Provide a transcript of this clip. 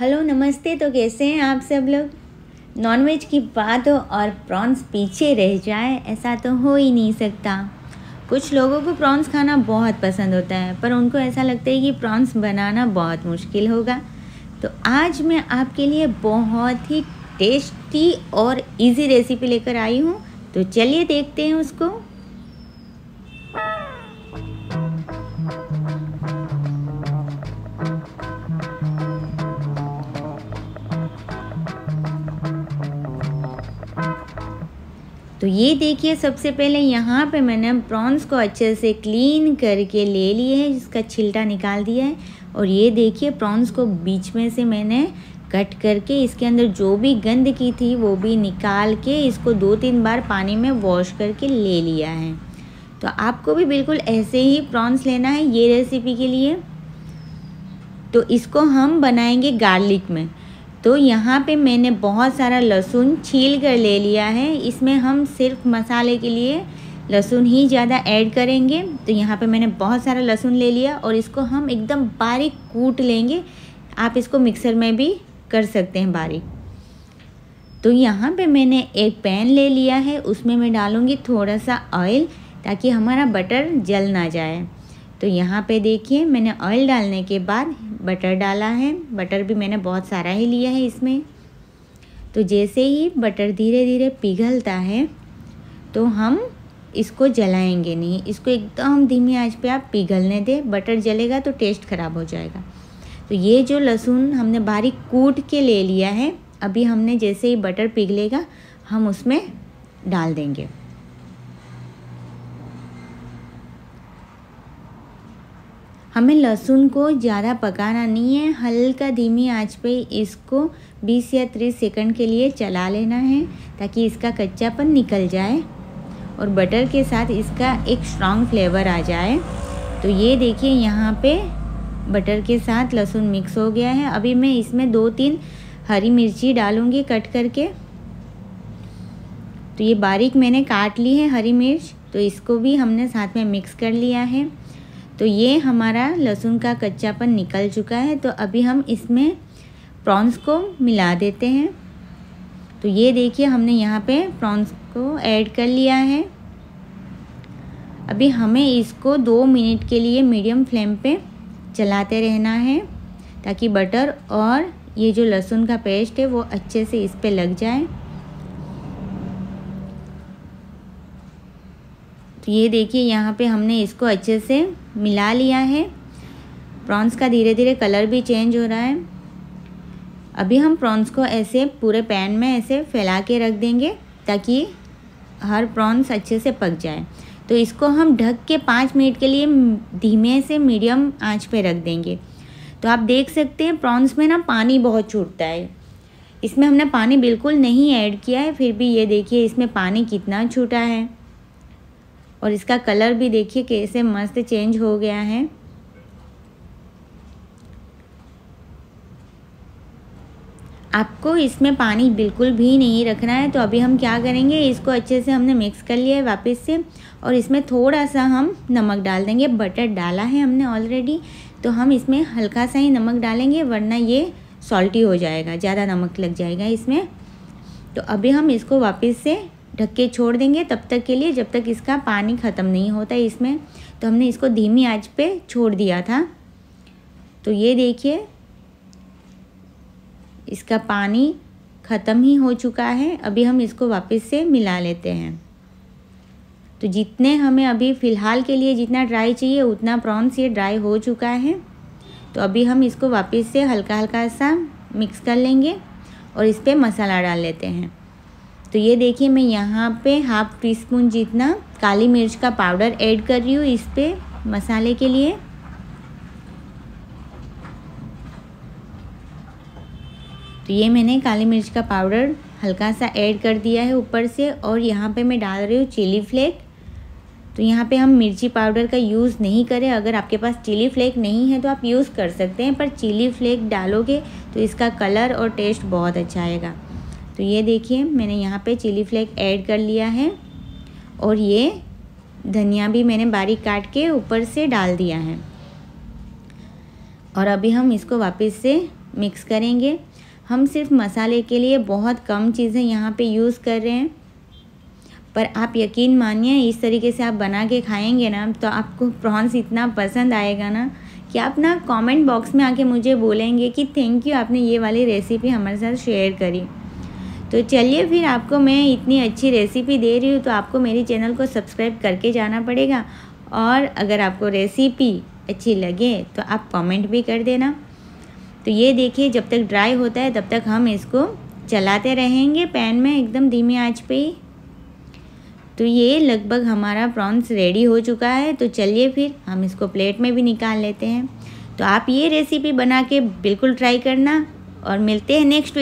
Hello, नमस्ते। तो कैसे हैं आप सब लोग? नॉनवेज की बात हो और प्रॉन्स पीछे रह जाए, ऐसा तो हो ही नहीं सकता। कुछ लोगों को प्रॉन्स खाना बहुत पसंद होता है, पर उनको ऐसा लगता है कि प्रॉन्स बनाना बहुत मुश्किल होगा। तो आज मैं आपके लिए बहुत ही टेस्टी और इजी रेसिपी लेकर आई हूँ। तो चलिए देखते हैं उसको। तो ये देखिए, सबसे पहले यहाँ पे मैंने प्रॉन्स को अच्छे से क्लीन करके ले लिए है, जिसका छिलटा निकाल दिया है। और ये देखिए, प्रॉन्स को बीच में से मैंने कट करके इसके अंदर जो भी गंद की थी, वो भी निकाल के इसको दो तीन बार पानी में वॉश करके ले लिया है। तो आपको भी बिल्कुल ऐसे ही प्रॉन्स लेना है ये रेसिपी के लिए। तो इसको हम बनाएँगे गार्लिक में। तो यहाँ पे मैंने बहुत सारा लहसुन छील कर ले लिया है। इसमें हम सिर्फ़ मसाले के लिए लहसुन ही ज़्यादा ऐड करेंगे। तो यहाँ पे मैंने बहुत सारा लहसुन ले लिया और इसको हम एकदम बारीक कूट लेंगे। आप इसको मिक्सर में भी कर सकते हैं बारीक। तो यहाँ पे मैंने एक पैन ले लिया है। उसमें मैं डालूँगी थोड़ा सा ऑयल ताकि हमारा बटर जल ना जाए। तो यहाँ पे देखिए, मैंने ऑयल डालने के बाद बटर डाला है। बटर भी मैंने बहुत सारा ही लिया है इसमें। तो जैसे ही बटर धीरे धीरे पिघलता है तो हम इसको जलाएँगे नहीं। इसको एकदम धीमी आँच पे आप पिघलने दें। बटर जलेगा तो टेस्ट ख़राब हो जाएगा। तो ये जो लहसुन हमने बारीक कूट के ले लिया है, अभी हमने जैसे ही बटर पिघलेगा, हम उसमें डाल देंगे। हमें लहसुन को ज़्यादा पकाना नहीं है। हल्का धीमी आँच पे इसको 20 या 30 सेकंड के लिए चला लेना है ताकि इसका कच्चापन निकल जाए और बटर के साथ इसका एक स्ट्रॉन्ग फ्लेवर आ जाए। तो ये देखिए यहाँ पे बटर के साथ लहसुन मिक्स हो गया है। अभी मैं इसमें दो तीन हरी मिर्ची डालूँगी कट करके। तो ये बारीक मैंने काट ली है हरी मिर्च। तो इसको भी हमने साथ में मिक्स कर लिया है। तो ये हमारा लहसुन का कच्चापन निकल चुका है तो अभी हम इसमें प्रॉन्स को मिला देते हैं। तो ये देखिए, हमने यहाँ पे प्रॉन्स को ऐड कर लिया है। अभी हमें इसको दो मिनट के लिए मीडियम फ्लेम पे चलाते रहना है, ताकि बटर और ये जो लहसुन का पेस्ट है, वो अच्छे से इस पर लग जाए। तो ये देखिए, यहाँ पे हमने इसको अच्छे से मिला लिया है। प्रॉन्स का धीरे धीरे कलर भी चेंज हो रहा है। अभी हम प्रॉन्स को ऐसे पूरे पैन में ऐसे फैला के रख देंगे ताकि हर प्रॉन्स अच्छे से पक जाए। तो इसको हम ढक के पाँच मिनट के लिए धीमे से मीडियम आँच पे रख देंगे। तो आप देख सकते हैं प्रॉन्स में ना पानी बहुत छूटता है। इसमें हमने पानी बिल्कुल नहीं ऐड किया है, फिर भी ये देखिए इसमें पानी कितना छूटा है। और इसका कलर भी देखिए कैसे मस्त चेंज हो गया है। आपको इसमें पानी बिल्कुल भी नहीं रखना है तो अभी हम क्या करेंगे, इसको अच्छे से हमने मिक्स कर लिया है वापस से और इसमें थोड़ा सा हम नमक डाल देंगे। बटर डाला है हमने ऑलरेडी तो हम इसमें हल्का सा ही नमक डालेंगे, वरना ये सॉल्टी हो जाएगा, ज़्यादा नमक लग जाएगा इसमें। तो अभी हम इसको वापस से ढक के छोड़ देंगे तब तक के लिए, जब तक इसका पानी ख़त्म नहीं होता इसमें तो हमने इसको धीमी आँच पे छोड़ दिया था। तो ये देखिए, इसका पानी ख़त्म ही हो चुका है। अभी हम इसको वापस से मिला लेते हैं। तो जितने हमें अभी फ़िलहाल के लिए जितना ड्राई चाहिए, उतना प्रॉन्स ये ड्राई हो चुका है। तो अभी हम इसको वापस से हल्का हल्का सा मिक्स कर लेंगे और इस पर मसाला डाल लेते हैं। तो ये देखिए मैं यहाँ पे हाफ़ टी स्पून जितना काली मिर्च का पाउडर ऐड कर रही हूँ इस पर मसाले के लिए। तो ये मैंने काली मिर्च का पाउडर हल्का सा ऐड कर दिया है ऊपर से और यहाँ पे मैं डाल रही हूँ चिली फ्लेक तो यहाँ पे हम मिर्ची पाउडर का यूज़ नहीं करें। अगर आपके पास चिली फ्लेक नहीं है तो आप यूज़ कर सकते हैं, पर चिली फ्लेक डालोगे तो इसका कलर और टेस्ट बहुत अच्छा आएगा। तो ये देखिए, मैंने यहाँ पे चिली फ्लेक ऐड कर लिया है और ये धनिया भी मैंने बारीक काट के ऊपर से डाल दिया है। और अभी हम इसको वापस से मिक्स करेंगे। हम सिर्फ़ मसाले के लिए बहुत कम चीज़ें यहाँ पे यूज़ कर रहे हैं। पर आप यकीन मानिए, इस तरीके से आप बना के खाएँगे ना तो आपको प्रॉन्स इतना पसंद आएगा ना कि आप ना कमेंट बॉक्स में आके मुझे बोलेंगे कि थैंक यू आपने ये वाली रेसिपी हमारे साथ शेयर करी। तो चलिए फिर आपको मैं इतनी अच्छी रेसिपी दे रही हूँ तो आपको मेरी चैनल को सब्सक्राइब करके जाना पड़ेगा। और अगर आपको रेसिपी अच्छी लगे तो आप कमेंट भी कर देना। तो ये देखिए, जब तक ड्राई होता है, तब तक हम इसको चलाते रहेंगे। पैन में एकदम धीमी आँच पे ही। तो ये लगभग हमारा प्रॉन्स रेडी हो चुका है। तो चलिए फिर हम इसको प्लेट में भी निकाल लेते हैं। तो आप ये रेसिपी बना के बिल्कुल ट्राई करना। और मिलते हैं नेक्स्ट